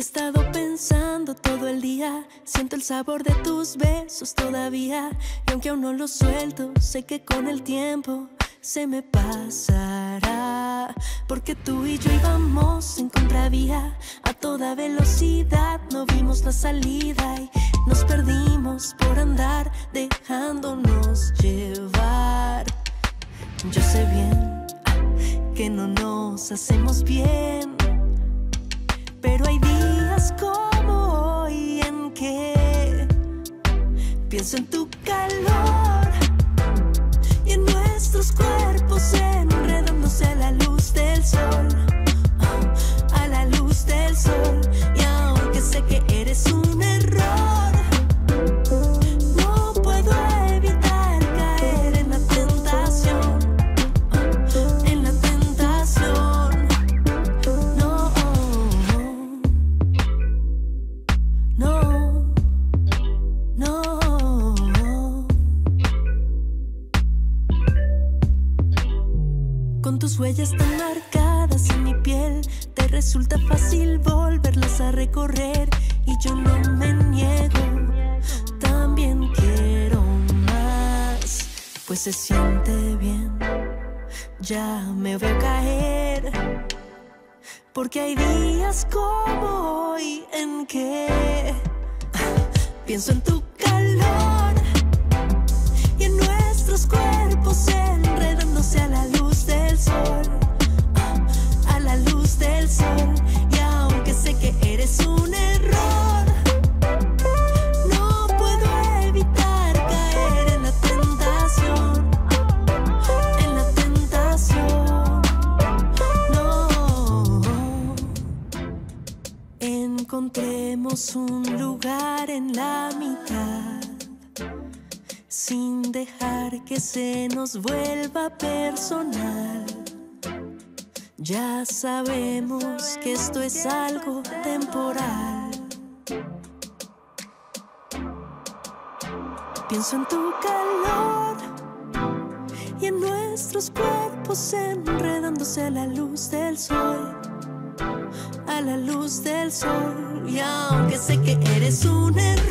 He estado pensando todo el día, siento el sabor de tus besos todavía. Y aunque aún no lo suelto, sé que con el tiempo se me pasará. Porque tú y yo íbamos en contravía, a toda velocidad, no vimos la salida y nos perdimos por andar dejándonos llevar. Yo sé bien que no nos hacemos bien, pienso en tu calor Con tus huellas tan marcadas en mi piel, te resulta fácil volverlas a recorrer y yo no me niego. También quiero más, pues se siente bien. Ya me veo caer, porque hay días como hoy en que pienso en tu eres un error, no puedo evitar caer en la tentación, en la tentación. No. Encontremos un lugar en la mitad sin dejar que se nos vuelva personal. Ya sabemos que esto es algo temporal. Pienso en tu calor y en nuestros cuerpos enredándose a la luz del sol a la luz del sol. Y aunque sé que eres un error,